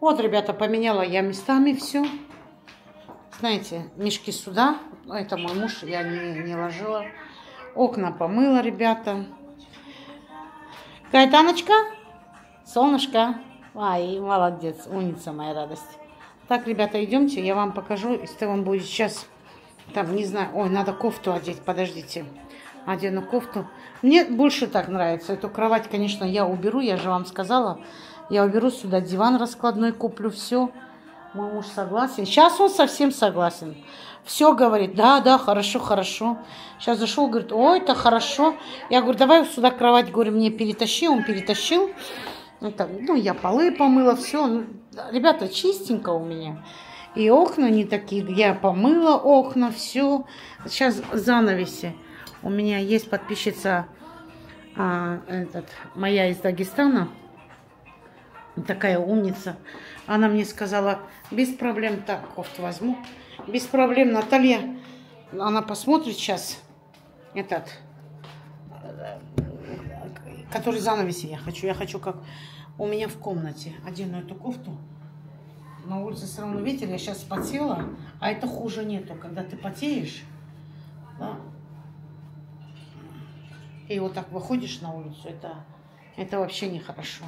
Вот, ребята, поменяла я местами все. Знаете, мешки сюда. Это мой муж, я не, не ложила. Окна помыла, ребята. Кайтаночка, солнышко. Ай, молодец, умница моя радость. Так, ребята, идемте, я вам покажу, если вам будет сейчас, там, не знаю, ой, надо кофту одеть, подождите. Одену кофту. Мне больше так нравится. Эту кровать, конечно, я уберу, я же вам сказала. Я уберу сюда диван раскладной, куплю все. Мой муж согласен. Сейчас он совсем согласен. Все говорит, да, да, хорошо, хорошо. Сейчас зашел, говорит, ой, это хорошо. Я говорю, давай сюда кровать, говорю, мне перетащи. Он перетащил. Это, ну, я полы помыла, все. Ну, ребята, чистенько у меня. И окна не такие. Я помыла окна, все. Сейчас занавеси. У меня есть подписчица а, этот, моя из Дагестана. Такая умница. Она мне сказала, без проблем, так, кофту возьму. Без проблем, Наталья. Она посмотрит сейчас этот, который занавеси я хочу. Я хочу, как у меня в комнате. Одену эту кофту. На улице все равно ветер, я сейчас потела, а это хуже нету, когда ты потеешь, да, и вот так выходишь на улицу, это, это вообще нехорошо.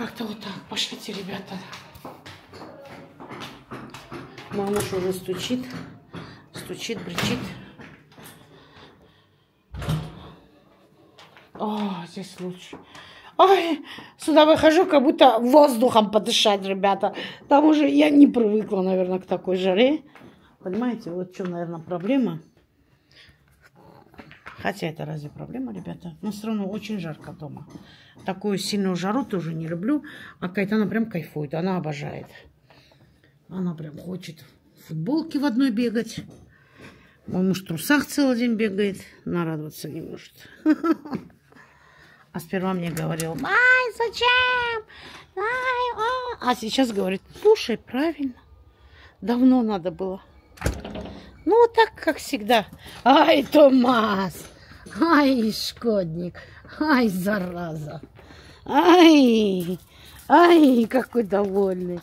Как-то вот так. Пошлите, ребята. Мой муж уже стучит, стучит, бричит. О, здесь лучше. Ой, сюда выхожу, как будто воздухом подышать, ребята. Там уже я не привыкла, наверное, к такой жаре. Понимаете, вот чем, наверное, проблема. Хотя это разве проблема, ребята? Но все равно очень жарко дома. Такую сильную жару тоже не люблю. А Кайтана прям кайфует, она обожает. Она прям хочет в футболке в одной бегать. Мой муж в трусах целый день бегает. Нарадоваться не может. А сперва мне говорил, ай, зачем? Ай, а. а сейчас говорит, слушай, правильно. Давно надо было. Ну, так, как всегда. Ай, Томас! Ай, шкодник! Ай, зараза! Ай! Ай, какой довольный!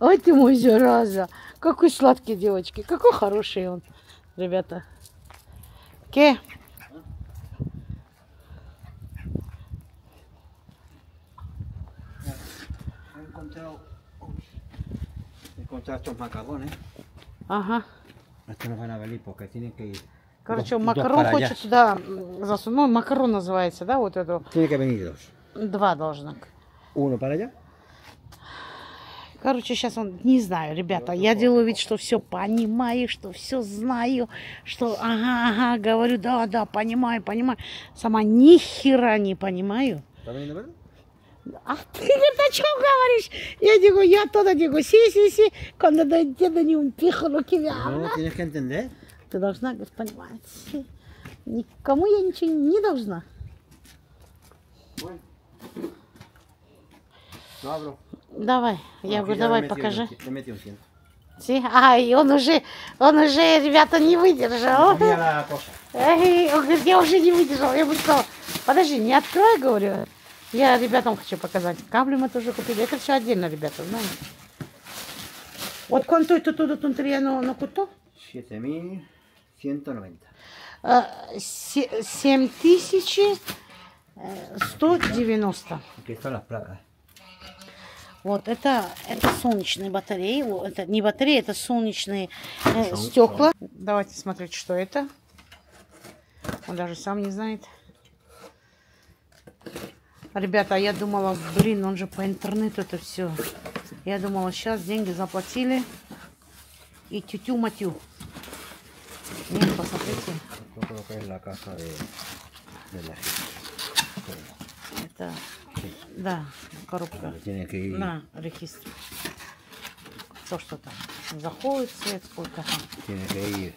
Ой, ты мой зараза! Какой сладкий девочки! Какой хороший он, ребята! Ке? encontrado estos macarrones. Ага. A venir porque tienen que. Короче, макарон хочет сюда засунуть. Ну, макарон называется, да, вот эту. Tiene que venir dos. Два должно. Uno para allá. Короче, сейчас он, не знаю, ребята, я делаю вид, что все понимаю, что все знаю, что ага, ага, говорю, да, да, понимаю, понимаю. Сама ни хера не понимаю. А ты говорит, о чем говоришь? Я digo, я todo digo, sí, sí, sí, cuando no entiendo ni un pijo lo que me No, habla. tienes que entender. Ты должна, понимать. Никому я ничего не должна. Давай, я Aquí говорю, давай, покажи. ciento. Си- Ай, он уже, он уже, ребята, не выдержал. Эй, он говорит, я уже не выдержал. Я бы сказала, подожди, не открой, говорю. Я ребятам хочу показать. Кабли мы тоже купили. Это все отдельно, ребята, знаете. Вот cuánto это todo tontería no, no costó? 7190. Э, се- 7190. Aquí están las placas. Вот, это, это солнечные батареи. Это не батареи, это солнечные э, стекла. Давайте смотреть, что это. Он даже сам не знает. Ребята, а я думала, блин, он же по интернету это все. Я думала, сейчас деньги заплатили. И тютю-матю. Нет, посмотрите. Это, да, коробка. На регистр. То, что там. Заходит свет, сколько там. que ir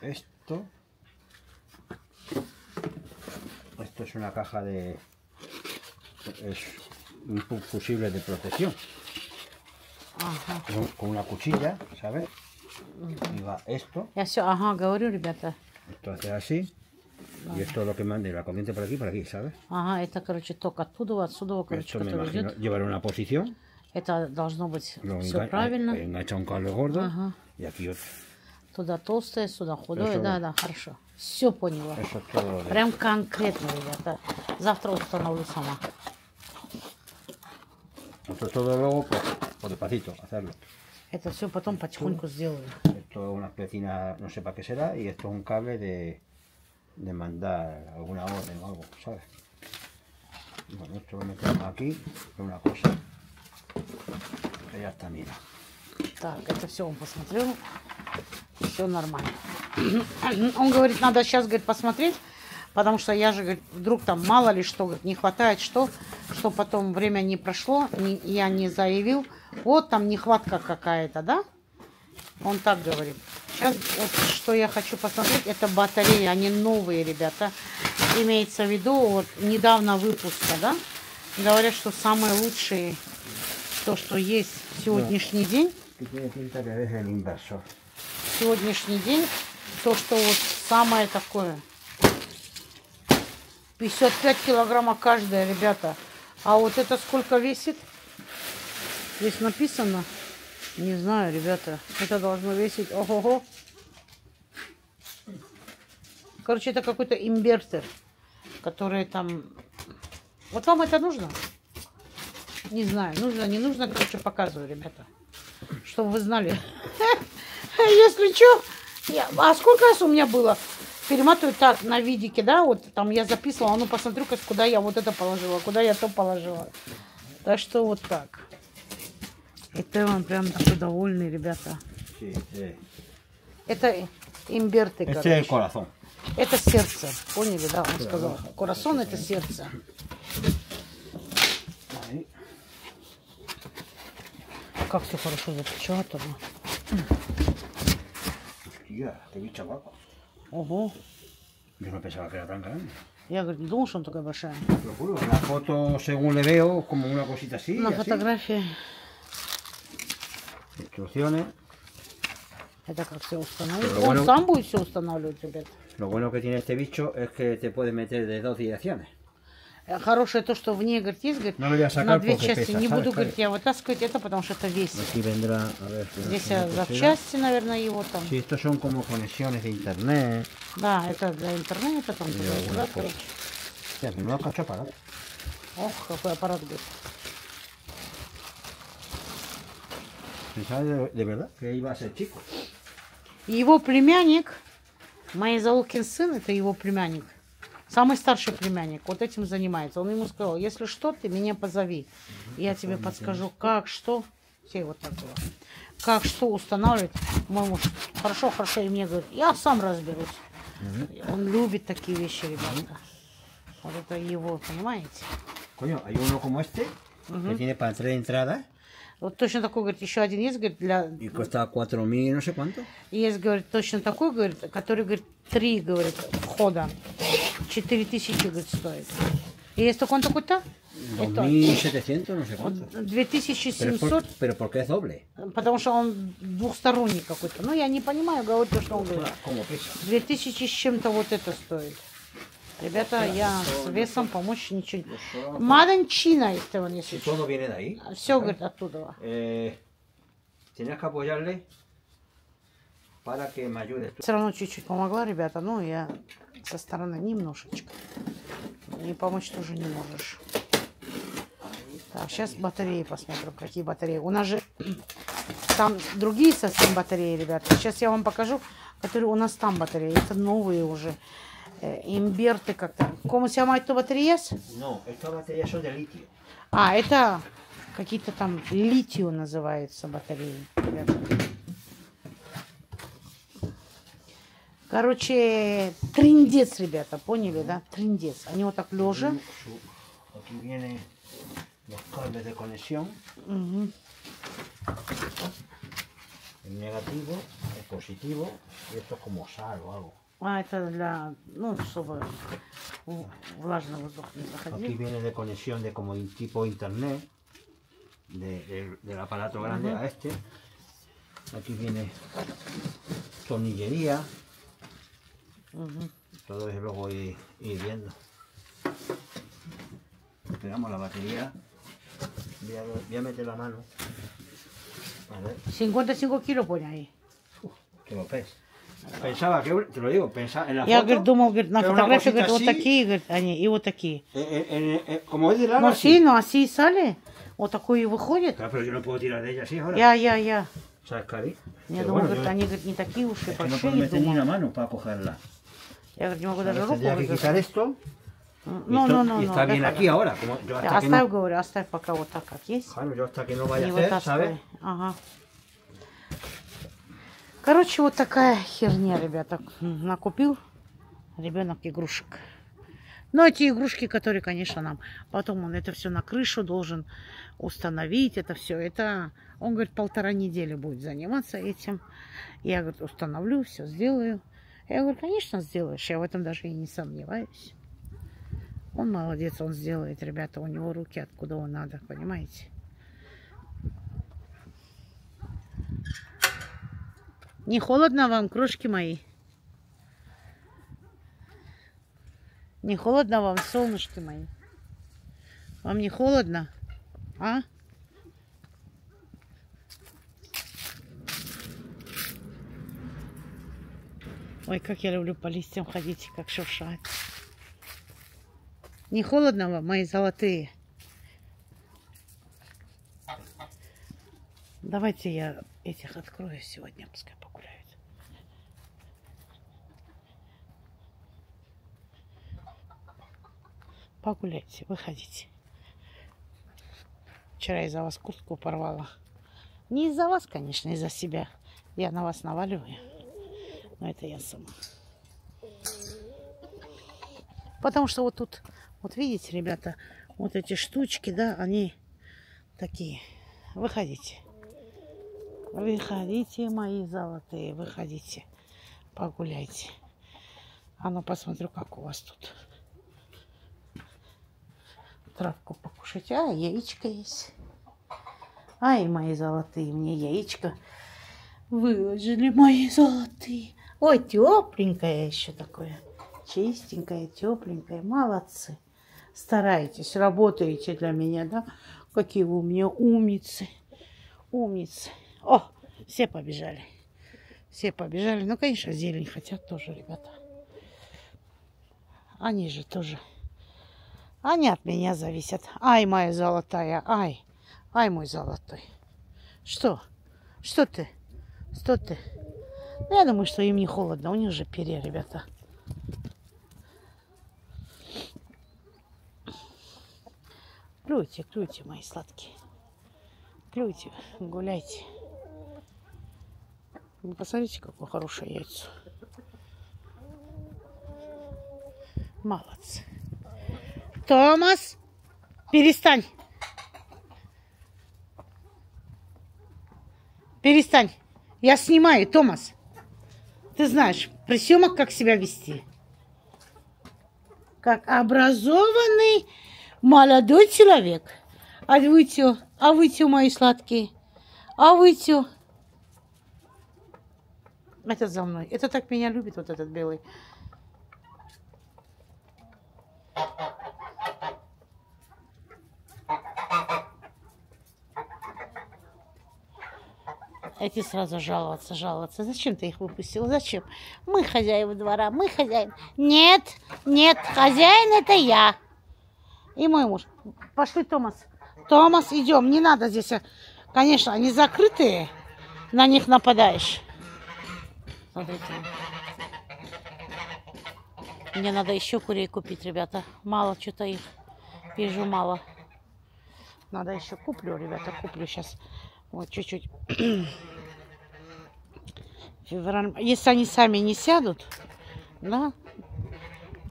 esto, esto. Esto es una caja de. Es un fu- fusible de protección. Ага. Con, con una cuchilla, ¿sabes? Y va esto, Я все, ага, говорю, ребята. esto hace así, Y esto es lo que mande la corriente por aquí, por aquí, ¿sabes? Ага, это, короче, ток оттуда, отсюда, короче, Esto me который imagino идет. llevar una posición, Это должно быть lo все enga- правильно. eh, engancha un cable gordo Ага. y aquí otro. Туда толстое, сюда худое. Хорошо. Да, да, хорошо. Все поняла. De- Прям конкретно, ребята. Завтра установлю сама. Esto es todo luego, pues, pues despacito, hacerlo. Это все потом потихоньку сделаю. Esto es una especina, no sé para qué será, y esto es un cable de, de mandar alguna orden o algo, ¿sabes? Bueno, esto lo metemos aquí, es una cosa. Ya está, mira. Так, это все он посмотрел. Все нормально. Он говорит, надо сейчас, говорит, посмотреть, потому что я же, говорит, вдруг там мало ли что, говорит, не хватает что, что потом время не прошло, не- я не заявил, вот там нехватка какая-то, да? Он так говорит. Сейчас вот что я хочу посмотреть, это батареи, они новые, ребята. Имеется в виду, вот недавно выпуска, да? Говорят, что самые лучшие, то, что есть в сегодняшний день, inversor. сегодняшний день то, что вот самое такое. 55 килограмма каждая, ребята. А вот это сколько весит? Здесь написано. Не знаю, ребята. Это должно весить. Ого-го. Короче, это какой-то инвертор, который там... Вот вам это нужно? Не знаю, нужно, не нужно, короче, показываю, ребята. Чтобы вы знали. Если что, я- а сколько раз у меня было? Перематываю так на видике, да, вот там я записывала, ну посмотрю, как- куда я вот это положила, куда я то положила. Так что вот так. Это он прям такой довольный, ребята. Это имберты, короче. Это сердце. Поняли, да, он сказал. Курасон это сердце. Как все хорошо запечатано. Hostia, qué bicha guapa. Ого. Yo no pensaba que era tan grande. Я, говорю, не думал, что он такая большая. Te lo juro, en la foto, según le veo, como una cosita así. На así. фотографии Instrucciones. это как все установить. Pero Он bueno. сам будет все устанавливать, ребят. Lo bueno que tiene este bicho es que te puede meter de dos direcciones. Э, Хорошее то, что в ней, говорит, есть, говорит, sacar на две части. Не буду, говорит, я вытаскивать это, потому что это весит. No Здесь э, запчасти, наверное, его там. Да, это для интернета там. туда, короче. Ох, какой аппарат, говорит. Pensaba de, de verdad que iba a ser chico. И Его племянник, Майзаулкин сын, это его племянник. Самый старший племянник, вот этим занимается. Он ему сказал, если что, ты меня позови. Я тебе подскажу, как, что. Все вот так было. Как, что устанавливать. Мой муж, хорошо, хорошо, и мне говорит, я сам разберусь. Он любит такие вещи, ребята. Вот это его, понимаете? Uno como este que tiene para tres entradas Вот точно такой, говорит, еще один есть, говорит, для... y cuesta 4.000 no sé cuánto. Есть, говорит, точно такой, говорит, который, говорит, три, говорит, входа. Четыре тысячи, говорит, стоит. Такой он такой-то? Это 2.700 no sé cuánto. Pero, es por- 2700, pero porque es doble. потому что он двухсторонний какой-то. Ну, я не понимаю, говорит то, что он говорит. Como pesa. 2000 с чем-то вот это стоит. Ребята, я с весом помочь ничего не... Мадан Чина, если он ahí. Все, говорит, оттуда. Eh, tienes que apoyarle para que me ayudes. tú. Все равно чуть-чуть помогла, ребята. Ну, я со стороны немножечко. И помочь тоже не можешь. Так, сейчас батареи посмотрим, какие батареи. У нас же там другие совсем батареи, ребята. Сейчас я вам покажу, которые у нас там батареи. Это новые уже. Э, Имберты как-то. ¿Cómo se llama эта батарея? No, estas baterías son de litio. А, это какие-то там литио называются батареи. ребята. Короче, триндец, ребята, поняли, да? Триндец. Они вот так лежа. Su- aquí vienen los cables de conexión. Мгм. El negativo, el positivo y esto es como sal o algo. А, это для, ну, чтобы в- влажный воздух не Aquí заходил. viene de conexión de como in- tipo internet de- del- del aparato grande a este. Aquí viene tornillería. Todo es luego ir, ir viendo. Le pegamos la batería. Voy a, voy a meter la mano. A ver, 55 кило pone ahí. que lo pes. Pensaba que, te lo digo, pensaba en la Я, foto. говорит, думал, говорит, на era una фотографии, cosita говорит, вот así, такие, говорит, они, и вот такие. eh, eh, eh, eh, como es de largo, Ну, así. sí, ну, así sale. Вот такой и выходит. Claro, pero yo no puedo tirar de ella así ahora. Я, я, я. ¿Sabes, Cari? Я Pero думаю, bueno, говорит, yo- они, говорит, не такие уж и es que no puedo большие, meter ni думаю. la mano para cogerla. Я, не могу даже руку, tendría que quitar esto. y Ну, esto- ну, ну, y ну. está bien déjalo. aquí ahora. Como yo hasta que Оставь, no, говорю, оставь пока вот так, как есть. claro, yo hasta que no vaya Не a hacer, вытаскивай. ¿sabes? Ага. Короче, вот такая херня, ребята. Накупил ребенок игрушек. Но эти игрушки, которые, конечно, нам потом он это все на крышу должен установить, это все, это он говорит полтора недели будет заниматься этим. Я говорит установлю, все сделаю. Я говорю, конечно, сделаешь, я в этом даже и не сомневаюсь. Он молодец, он сделает, ребята, у него руки откуда он надо, понимаете? Не холодно вам, крошки мои? Не холодно вам, солнышки мои? Вам не холодно? А? Ой, как я люблю по листьям ходить, как шуршать. Не холодно вам, мои золотые? Давайте я этих открою сегодня, пускай погуляют. Погуляйте, выходите. Вчера из-за вас куртку порвала. Не из-за вас, конечно, из-за себя. Я на вас наваливаю. Но это я сама. Потому что вот тут, вот видите, ребята, вот эти штучки, да, они такие. Выходите. Выходите, мои золотые, выходите. Погуляйте. А ну посмотрю, как у вас тут. Травку покушать. А, яичко есть. Ай, мои золотые, мне яичко выложили, мои золотые. Ой, тепленькое еще такое. Чистенькое, тепленькое. Молодцы. Стараетесь, работаете для меня, да? Какие вы у меня умницы. Умницы. О, все побежали. Все побежали. Ну, конечно, зелень хотят тоже, ребята. Они же тоже. Они от меня зависят. Ай, моя золотая, ай. Ай, мой золотой. Что? Что ты? Что ты? Ну, я думаю, что им не холодно. У них же перья, ребята. Клюйте, клюйте, мои сладкие. Клюйте, гуляйте. Вы посмотрите, какое хорошее яйцо. Молодцы. Томас, перестань. Перестань. Я снимаю, Томас. Ты знаешь, при съемок как себя вести. Как образованный молодой человек. А вы тё? А вы тё, мои сладкие? А вы тё? Этот за мной. Это так меня любит, вот этот белый. Эти сразу жаловаться, жаловаться. Зачем ты их выпустил? Зачем? Мы хозяева двора, мы хозяин. Нет, нет, хозяин это я. И мой муж. Пошли, Томас. Томас, идем. Не надо здесь. Конечно, они закрытые. На них нападаешь. Смотрите. Мне надо еще курей купить, ребята. Мало что-то их. Вижу мало. Надо еще куплю, ребята, куплю сейчас. Вот чуть-чуть. Если они сами не сядут, да?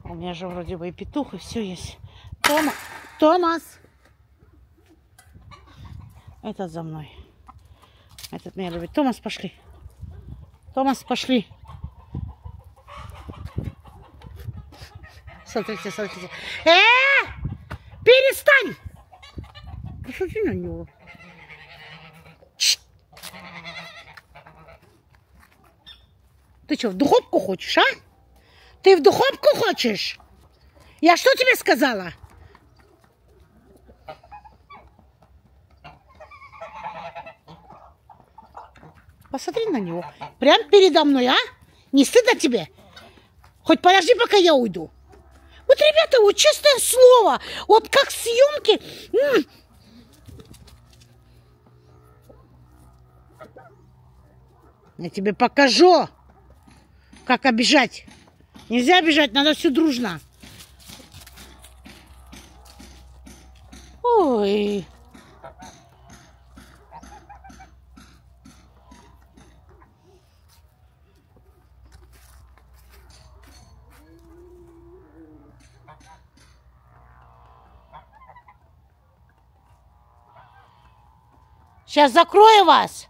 У меня же вроде бы и петух, и все есть. Тома... Томас! Этот за мной. Этот меня любит. Томас, пошли. Томас, пошли. Смотрите, смотрите. Э! Перестань! Посмотри на него. Ты что, в духовку хочешь, а? Ты в духовку хочешь? Я что тебе сказала? Посмотри на него. Прям передо мной, а? Не стыдно тебе? Хоть подожди, пока я уйду. Вот, ребята, вот честное слово, вот как съемки. Я тебе покажу, как обижать. Нельзя обижать, надо все дружно. Ой. Сейчас закрою вас.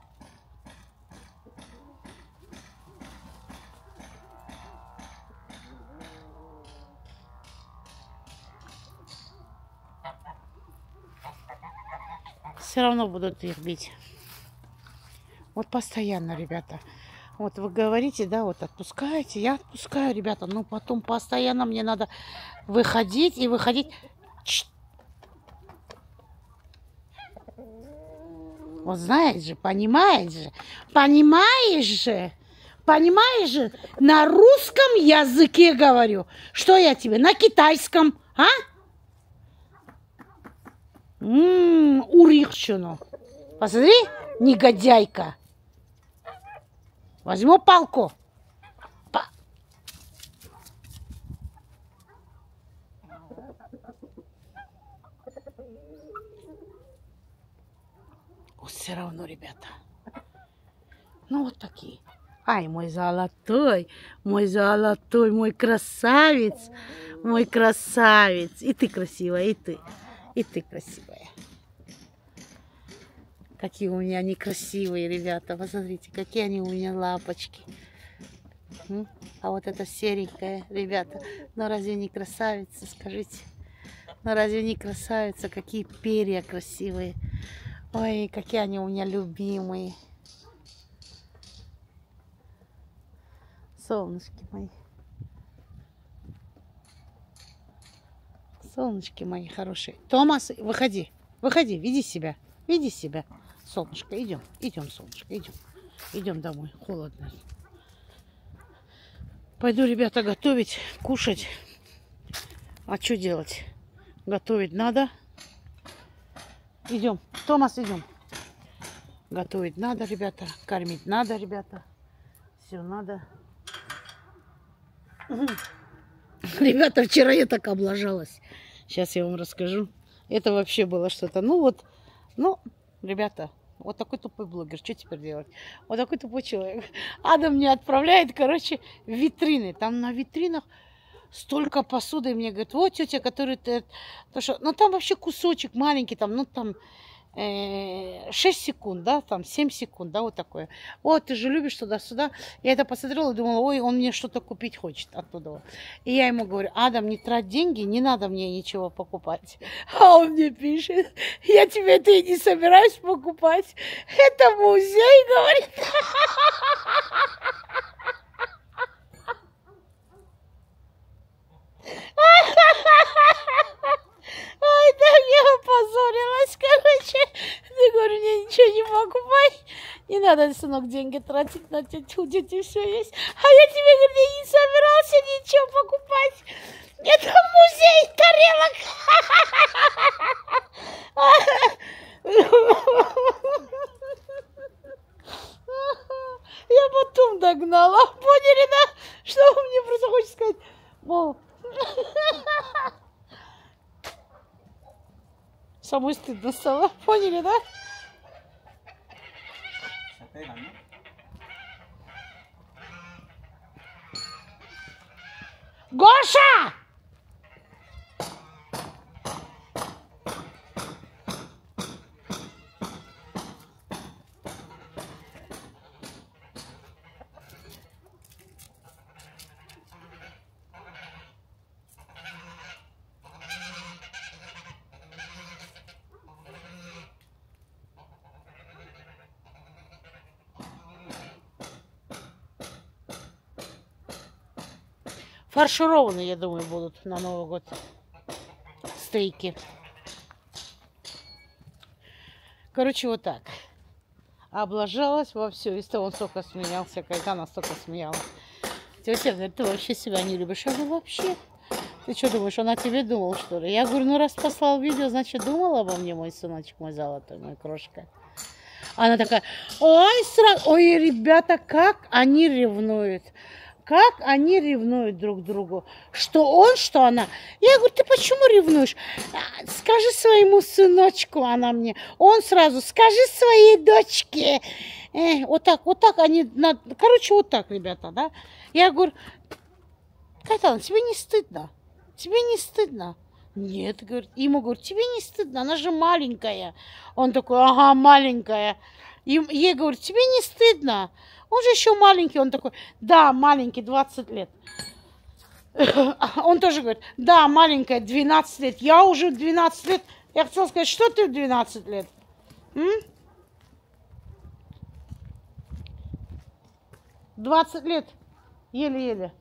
Все равно будут их бить. Вот постоянно, ребята. Вот вы говорите, да, вот отпускаете, я отпускаю, ребята, но потом постоянно мне надо выходить и выходить. Вот знаешь же, понимаешь же, понимаешь же, понимаешь же, на русском языке говорю. Что я тебе, на китайском, а? Ммм, урихчину. Посмотри, негодяйка. Возьму палку. все равно, ребята. Ну, вот такие. Ай, мой золотой, мой золотой, мой красавец, мой красавец. И ты красивая, и ты, и ты красивая. Какие у меня они красивые, ребята. Посмотрите, какие они у меня лапочки. А вот это серенькая, ребята. Ну разве не красавица, скажите? Ну разве не красавица? Какие перья красивые. Ой, какие они у меня любимые. Солнышки мои. Солнышки мои хорошие. Томас, выходи. Выходи, веди себя. Веди себя. Солнышко, идем. Идем, солнышко, идем. Идем домой. Холодно. Пойду, ребята, готовить, кушать. А что делать? Готовить надо. Идем. Томас, идем. Готовить надо, ребята. Кормить надо, ребята. Все надо. Ребята, вчера я так облажалась. Сейчас я вам расскажу. Это вообще было что-то. Ну вот, ну, ребята, вот такой тупой блогер. Что теперь делать? Вот такой тупой человек. Адам мне отправляет, короче, витрины. Там на витринах столько посуды. И мне говорит, вот тетя, который. То, что... Ну, там вообще кусочек маленький, там, ну, там 6 э, секунд, да, там 7 секунд, да, вот такое. Вот, ты же любишь туда-сюда. Я это посмотрела и думала, ой, он мне что-то купить хочет оттуда. И я ему говорю, Адам, не трать деньги, не надо мне ничего покупать. А он мне пишет, я тебе это и не собираюсь покупать. Это музей, говорит. Ай, да я опозорилась, короче. Я говорю, мне ничего не покупай. Не надо, сынок, деньги тратить на тетю, у тети все есть. А я тебе, говорю, я не собирался ничего покупать. Это музей тарелок. Я потом догнала. Поняли, да? Что вы мне просто хочет сказать? Мол, Самой стыдно стало. Поняли, да? pega, né? Gosta! Фаршированные, я думаю, будут на Новый год. Стейки. Короче, вот так. Облажалась во все. И он столько смеялся, когда она столько смеялась. Тетя говорит, ты вообще себя не любишь. Я говорю, вообще. Ты что думаешь, она тебе думал, что ли? Я говорю, ну раз послал видео, значит, думал обо мне мой сыночек, мой золотой, мой крошка. Она такая, ой, сразу, ой, ребята, как они ревнуют. Как они ревнуют друг другу. Что он, что она. Я говорю, ты почему ревнуешь? «А, скажи своему сыночку, она мне. Он сразу, скажи своей дочке. Э, вот так, вот так они, короче, вот так, ребята, да. Я говорю, Катана, тебе не стыдно? Тебе не стыдно? Нет, говорит, ему говорит, тебе не стыдно, она же маленькая. Он такой, ага, маленькая. И ей говорит, тебе не стыдно? Он же еще маленький, он такой, да, маленький, 20 лет. Он тоже говорит, да, маленькая, 12 лет. Я уже 12 лет. Я хотела сказать, что ты в 12 лет? М? 20 лет. Еле-еле.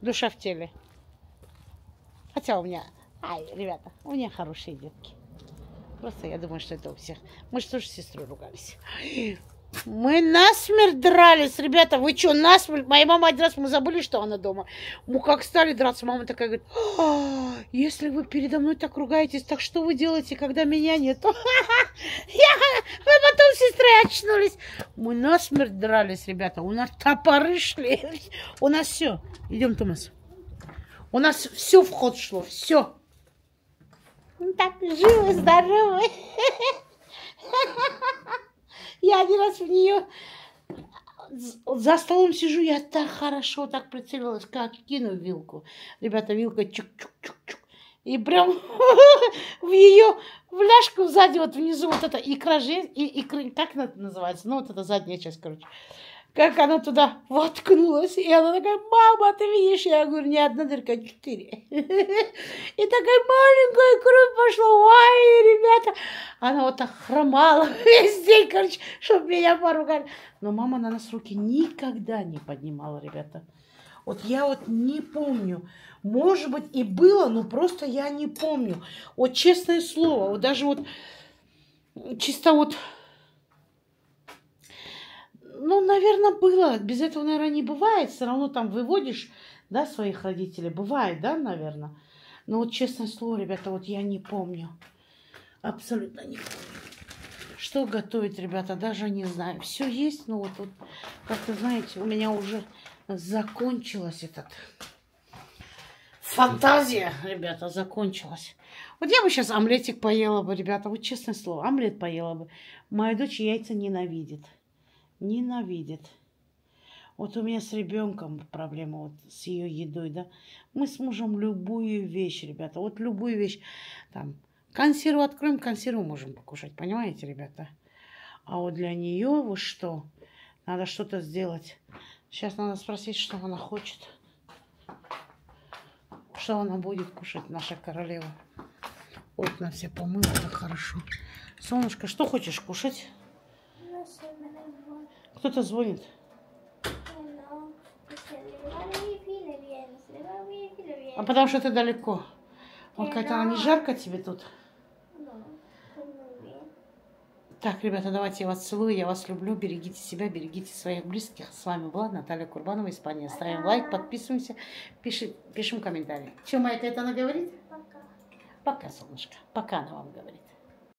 Душа в теле. Хотя у меня... Ай, ребята, у меня хорошие детки. Просто я думаю, что это у всех. Мы же тоже с сестрой ругались. Мы насмерть дрались, ребята, вы что, насмерть? Моя мама один раз, мы забыли, что она дома. Мы как стали драться, мама такая говорит, «А, если вы передо мной так ругаетесь, так что вы делаете, когда меня нет? Мы потом с сестрой очнулись. Мы насмерть дрались, ребята, у нас топоры шли. У нас все. Идем, Томас. У нас все в ход шло, все. Так, живы, здоровы. Один раз в нее за столом сижу, я так хорошо так прицелилась, как кину вилку. Ребята, вилка чук-чук-чук-чук. И прям в ее в ляжку сзади, вот внизу вот эта икра, и, икры, как это называется? Ну, вот эта задняя часть, короче как она туда воткнулась. И она такая, мама, ты видишь? Я говорю, не одна дырка, четыре. И такая маленькая кровь пошла. Ой, ребята. Она вот так хромала весь день, короче, чтобы меня поругали. Но мама на нас руки никогда не поднимала, ребята. Вот я вот не помню. Может быть и было, но просто я не помню. Вот честное слово, вот даже вот чисто вот ну, наверное, было. Без этого, наверное, не бывает. Все равно там выводишь, да, своих родителей. Бывает, да, наверное. Но вот честное слово, ребята, вот я не помню. Абсолютно не помню. Что готовить, ребята, даже не знаю. Все есть, но вот, вот как-то, знаете, у меня уже закончилась этот... Фантазия, ребята, закончилась. Вот я бы сейчас омлетик поела бы, ребята, вот честное слово, омлет поела бы. Моя дочь яйца ненавидит ненавидит. Вот у меня с ребенком проблема вот с ее едой, да. Мы с мужем любую вещь, ребята, вот любую вещь, там, консерву откроем, консерву можем покушать, понимаете, ребята? А вот для нее вот что, надо что-то сделать. Сейчас надо спросить, что она хочет. Что она будет кушать, наша королева. Окна все помыла, так хорошо. Солнышко, что хочешь кушать? Кто-то звонит. А потому что ты далеко. Вот, Катя, не жарко тебе тут? Так, ребята, давайте я вас целую, я вас люблю. Берегите себя, берегите своих близких. С вами была Наталья Курбанова, Испания. Ставим лайк, подписываемся, пишем, пишем комментарии. Что моя Катана говорит? Пока. Пока, солнышко. Пока она вам говорит.